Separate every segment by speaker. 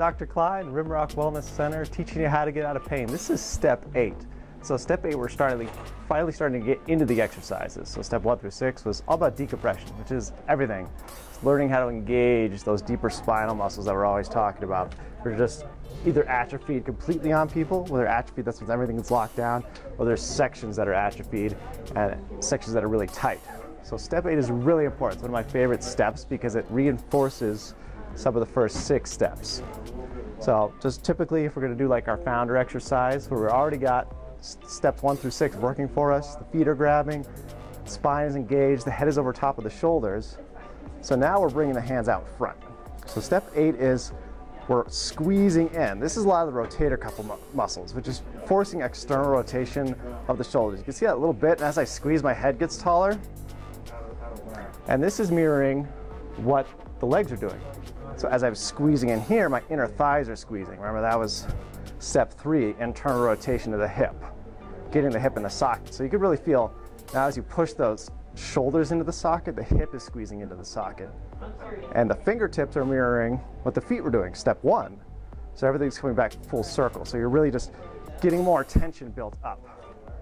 Speaker 1: Dr. Klein, Rimrock Wellness Center, teaching you how to get out of pain. This is step eight. So step eight, we're starting, finally starting to get into the exercises. So step one through six was all about decompression, which is everything. It's learning how to engage those deeper spinal muscles that we're always talking about. We're just either atrophied completely on people, where they're atrophied, that's when everything is locked down, or there's sections that are atrophied and sections that are really tight. So step eight is really important. It's one of my favorite steps because it reinforces some of the first six steps. So just typically if we're gonna do like our founder exercise where we already got steps one through six working for us, the feet are grabbing, spine is engaged, the head is over top of the shoulders. So now we're bringing the hands out front. So step eight is we're squeezing in. This is a lot of the rotator cuff mu muscles, which is forcing external rotation of the shoulders. You can see that a little bit, and as I squeeze, my head gets taller. And this is mirroring what the legs are doing. So as I'm squeezing in here, my inner thighs are squeezing. Remember that was step three, internal rotation of the hip, getting the hip in the socket. So you could really feel now as you push those shoulders into the socket, the hip is squeezing into the socket. And the fingertips are mirroring what the feet were doing, step one. So everything's coming back full circle. So you're really just getting more tension built up.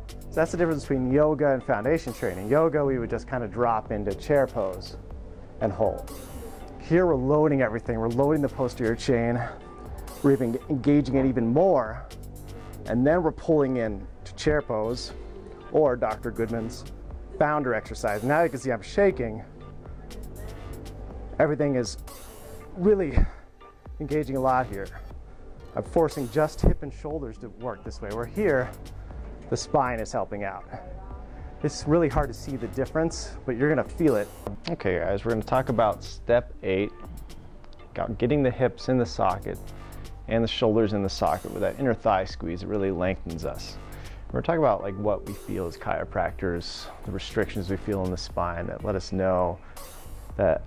Speaker 1: So that's the difference between yoga and foundation training. Yoga, we would just kind of drop into chair pose and hold. Here we're loading everything. We're loading the posterior chain. We're even engaging it even more. And then we're pulling in to chair pose or Dr. Goodman's founder exercise. Now you can see I'm shaking. Everything is really engaging a lot here. I'm forcing just hip and shoulders to work this way. We're here, the spine is helping out. It's really hard to see the difference, but you're gonna feel it. Okay guys, we're gonna talk about step eight, getting the hips in the socket and the shoulders in the socket with that inner thigh squeeze. It really lengthens us. We're talking about like what we feel as chiropractors, the restrictions we feel in the spine that let us know that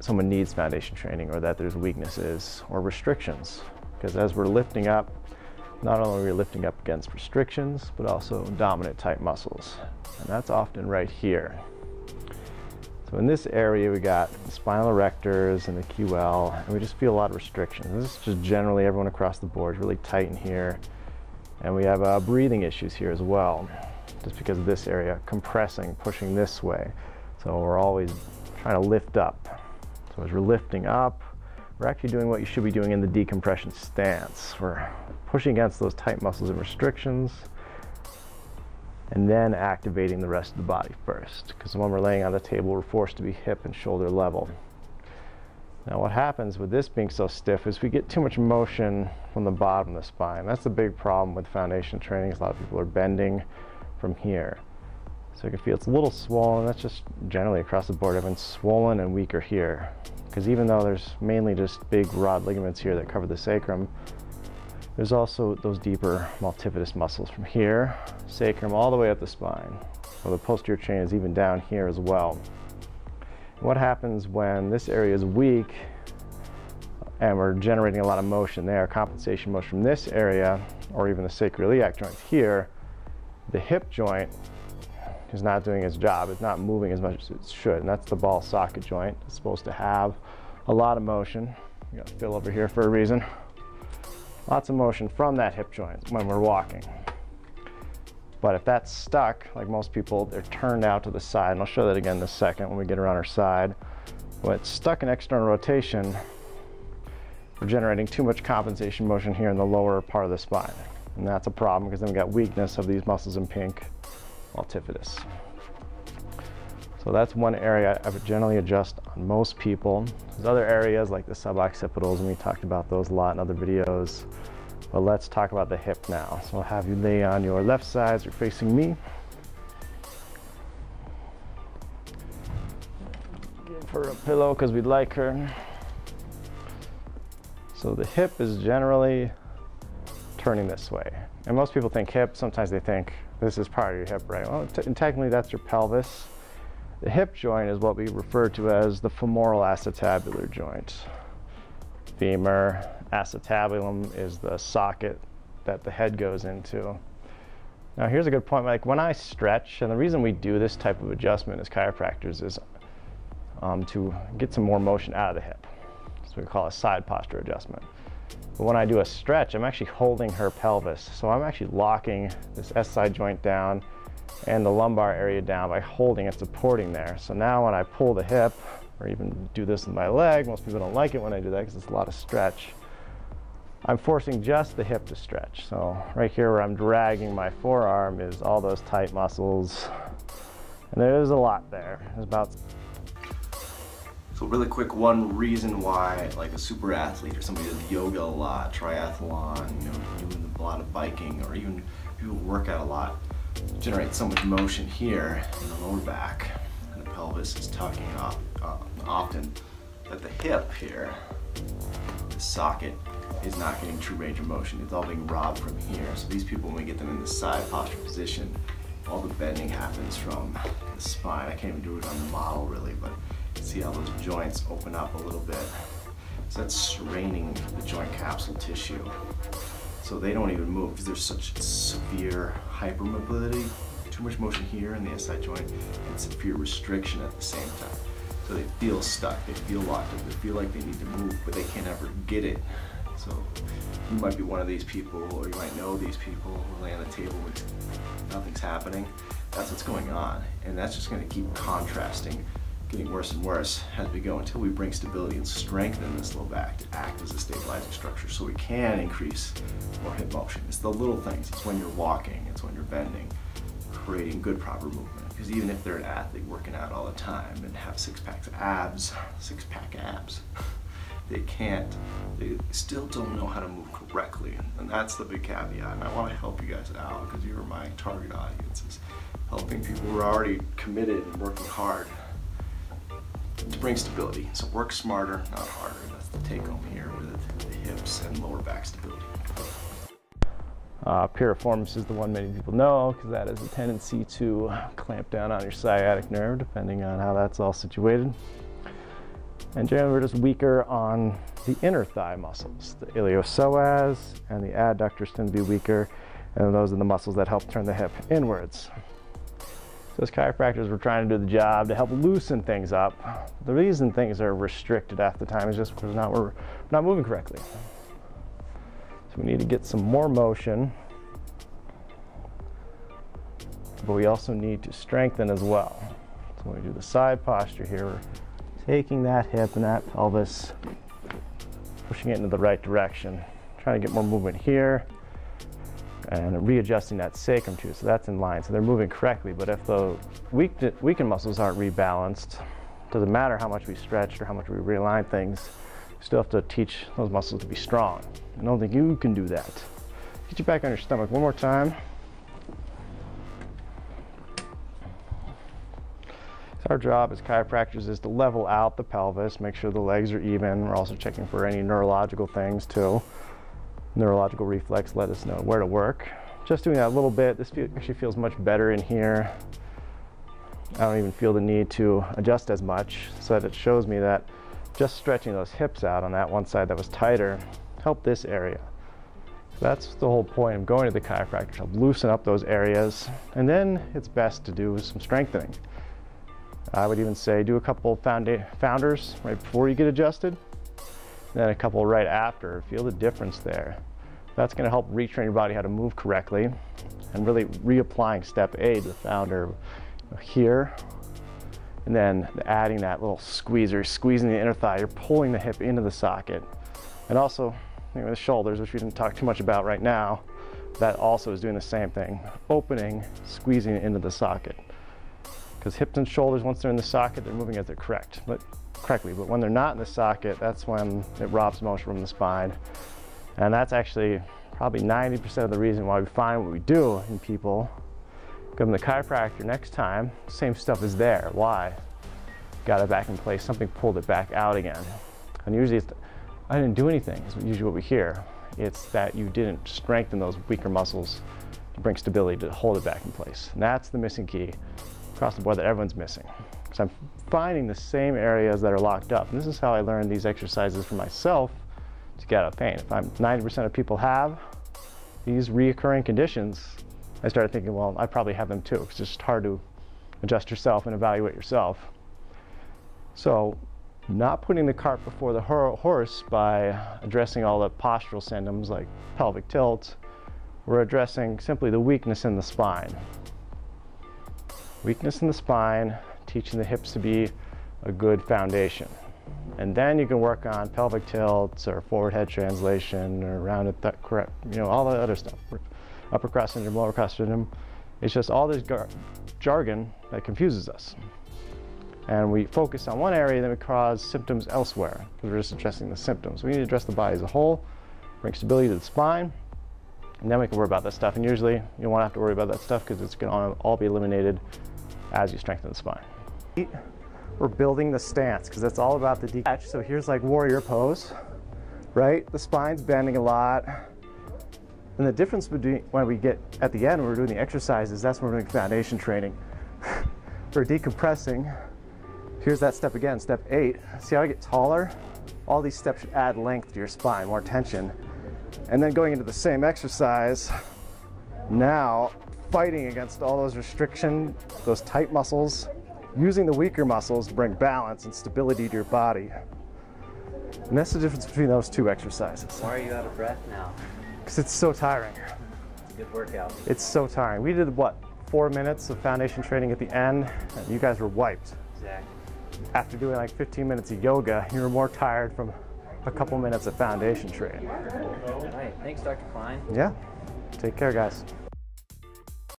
Speaker 1: someone needs foundation training or that there's weaknesses or restrictions. Because as we're lifting up, not only are we lifting up against restrictions, but also dominant type muscles. And that's often right here. So in this area, we got spinal erectors and the QL, and we just feel a lot of restrictions. This is just generally everyone across the board is really tight in here. And we have uh, breathing issues here as well, just because of this area, compressing, pushing this way. So we're always trying to lift up. So as we're lifting up, we're actually doing what you should be doing in the decompression stance. We're pushing against those tight muscles and restrictions, and then activating the rest of the body first. Because when we're laying on the table, we're forced to be hip and shoulder level. Now what happens with this being so stiff is we get too much motion from the bottom of the spine. That's the big problem with foundation training. is A lot of people are bending from here. So you can feel it's a little swollen. That's just generally across the board. Everyone's swollen and weaker here. Because even though there's mainly just big rod ligaments here that cover the sacrum, there's also those deeper multifidus muscles from here, sacrum, all the way up the spine. So the posterior chain is even down here as well. What happens when this area is weak and we're generating a lot of motion there, compensation motion from this area, or even the sacroiliac joint here, the hip joint is not doing its job. It's not moving as much as it should, and that's the ball socket joint. It's supposed to have a lot of motion. You got Phil over here for a reason. Lots of motion from that hip joint when we're walking. But if that's stuck, like most people, they're turned out to the side. And I'll show that again in a second when we get around our side. When it's stuck in external rotation, we're generating too much compensation motion here in the lower part of the spine. And that's a problem because then we got weakness of these muscles in pink, multifidus. So that's one area I would generally adjust on most people. There's other areas like the suboccipitals, and we talked about those a lot in other videos. But let's talk about the hip now. So I'll have you lay on your left side, you're facing me. Give her a pillow because we'd like her. So the hip is generally turning this way. And most people think hip, sometimes they think this is part of your hip, right? Well, technically that's your pelvis. The hip joint is what we refer to as the femoral acetabular joint. Femur acetabulum is the socket that the head goes into. Now here's a good point, like when I stretch, and the reason we do this type of adjustment as chiropractors is um, to get some more motion out of the hip. So we call a side posture adjustment. But when I do a stretch, I'm actually holding her pelvis. So I'm actually locking this SI joint down and the lumbar area down by holding and supporting there. So now when I pull the hip, or even do this with my leg, most people don't like it when I do that because it's a lot of stretch. I'm forcing just the hip to stretch. So right here where I'm dragging my forearm is all those tight muscles. And there's a lot there. There's about
Speaker 2: so really quick, one reason why like a super athlete or somebody does yoga a lot, triathlon, you know, doing a lot of biking or even people work out a lot, generate so much motion here in the lower back and the pelvis is tucking off uh, often that the hip here, the socket, is not getting true range of motion. It's all being robbed from here. So these people, when we get them in the side posture position, all the bending happens from the spine. I can't even do it on the model really, but see how those joints open up a little bit. So that's straining the joint capsule tissue. So they don't even move because there's such severe hypermobility, too much motion here in the SI joint, and severe restriction at the same time. So they feel stuck, they feel locked up, they feel like they need to move, but they can't ever get it. So you might be one of these people, or you might know these people who lay on the table with nothing's happening. That's what's going on, and that's just going to keep contrasting getting worse and worse as we go until we bring stability and strength in this low back to act as a stabilizing structure so we can increase more hip motion. It's the little things. It's when you're walking, it's when you're bending, creating good proper movement. Because even if they're an athlete working out all the time and have six packs of abs, six pack abs, they can't, they still don't know how to move correctly. And that's the big caveat. And I want to help you guys out because you're my target audience is helping people who are already committed and working hard to bring stability. So work smarter, not harder. That's the take home here with the hips and lower back stability.
Speaker 1: Uh, piriformis is the one many people know because that has a tendency to clamp down on your sciatic nerve depending on how that's all situated. And generally we're just weaker on the inner thigh muscles. The iliopsoas and the adductors tend to be weaker and those are the muscles that help turn the hip inwards. As chiropractors, we're trying to do the job to help loosen things up. The reason things are restricted at the time is just because not, we're not moving correctly. So we need to get some more motion, but we also need to strengthen as well. So when we do the side posture here, we're taking that hip and that pelvis, pushing it into the right direction, trying to get more movement here, and readjusting that sacrum too, so that's in line. So they're moving correctly, but if the weak, weakened muscles aren't rebalanced, doesn't matter how much we stretch or how much we realign things, you still have to teach those muscles to be strong. I don't think you can do that. Get you back on your stomach one more time. Our job as chiropractors is to level out the pelvis, make sure the legs are even. We're also checking for any neurological things too neurological reflex let us know where to work. Just doing that a little bit, this actually feels much better in here. I don't even feel the need to adjust as much so that it shows me that just stretching those hips out on that one side that was tighter helped this area. That's the whole point of going to the chiropractor, to loosen up those areas. And then it's best to do some strengthening. I would even say do a couple founders right before you get adjusted then a couple right after. Feel the difference there. That's going to help retrain your body how to move correctly and really reapplying step A to the founder here and then adding that little squeezer, squeezing the inner thigh, you're pulling the hip into the socket. And also, you know, the shoulders, which we didn't talk too much about right now, that also is doing the same thing, opening, squeezing it into the socket. Because hips and shoulders, once they're in the socket, they're moving as they're correct. But correctly, but when they're not in the socket, that's when it robs motion from the spine. And that's actually probably 90% of the reason why we find what we do in people. Come to the chiropractor next time, same stuff is there. Why? Got it back in place, something pulled it back out again. And usually it's, I didn't do anything, is usually what we hear. It's that you didn't strengthen those weaker muscles to bring stability to hold it back in place. And that's the missing key across the board that everyone's missing. Because I'm finding the same areas that are locked up. And this is how I learned these exercises for myself to get out of pain. If I'm 90% of people have these reoccurring conditions, I started thinking, well, I probably have them too. It's just hard to adjust yourself and evaluate yourself. So not putting the cart before the horse by addressing all the postural symptoms like pelvic tilt. We're addressing simply the weakness in the spine. Weakness in the spine, teaching the hips to be a good foundation. And then you can work on pelvic tilts or forward head translation or rounded, th- correct, you know, all the other stuff. Upper cross syndrome, lower cross syndrome. It's just all this gar- jargon that confuses us. And we focus on one area, then we cause symptoms elsewhere because we're just addressing the symptoms. We need to address the body as a whole, bring stability to the spine, and then we can worry about that stuff. And usually you won't have to worry about that stuff because it's going to all be eliminated as you strengthen the spine. We're building the stance because that's all about the detach. So here's like warrior pose, right? The spine's bending a lot. And the difference between when we get at the end, when we're doing the exercises, that's when we're doing foundation training. we're decompressing. Here's that step again, step eight. See how I get taller? All these steps should add length to your spine, more tension. And then going into the same exercise, now fighting against all those restriction, those tight muscles, using the weaker muscles to bring balance and stability to your body. And that's the difference between those two exercises.
Speaker 3: Why are you out of breath now?
Speaker 1: Because it's so tiring.
Speaker 3: It's a good workout.
Speaker 1: It's so tiring. We did what, four minutes of foundation training at the end, and you guys were wiped.
Speaker 3: Exactly.
Speaker 1: After doing like 15 minutes of yoga, you were more tired from a couple minutes of foundation training.
Speaker 3: All right. Thanks, Dr. Klein.
Speaker 1: Yeah. Take care, guys.